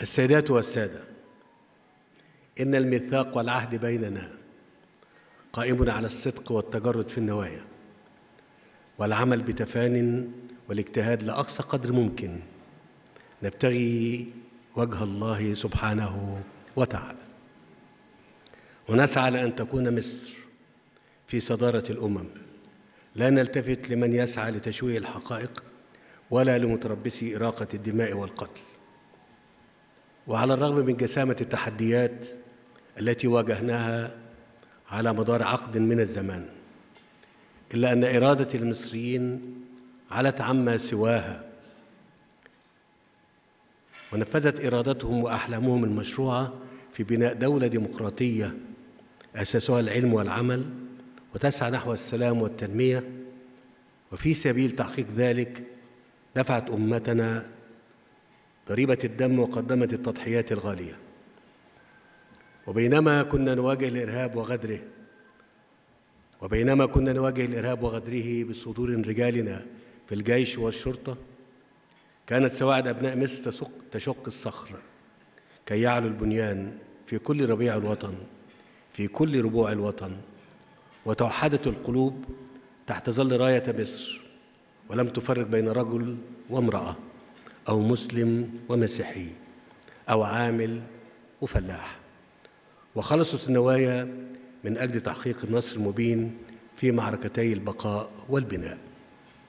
السيدات والسادة. إن الميثاق والعهد بيننا قائم على الصدق والتجرد في النوايا والعمل بتفان والاجتهاد لأقصى قدر ممكن. نبتغي وجه الله سبحانه وتعالى. ونسعى لأن تكون مصر في صدارة الأمم. لا نلتفت لمن يسعى لتشويه الحقائق ولا لمتربسي إراقة الدماء والقتل. وعلى الرغم من جسامة التحديات التي واجهناها على مدار عقد من الزمان إلا أن إرادة المصريين علت عما سواها ونفذت إرادتهم وأحلامهم المشروعة في بناء دولة ديمقراطية أساسها العلم والعمل وتسعى نحو السلام والتنمية وفي سبيل تحقيق ذلك دفعت أمتنا ضريبة الدم وقدمت التضحيات الغالية. وبينما كنا نواجه الإرهاب وغدره وبينما كنا نواجه الإرهاب وغدره بصدور رجالنا في الجيش والشرطة كانت سواعد أبناء مصر تشق, الصخر كي يعلو البنيان في كل ربيع الوطن في كل ربوع الوطن. وتوحدت القلوب تحت ظل راية مصر ولم تفرق بين رجل وامرأة. أو مسلم ومسيحي أو عامل وفلاح. وخلصت النوايا من أجل تحقيق النصر المبين في معركتي البقاء والبناء.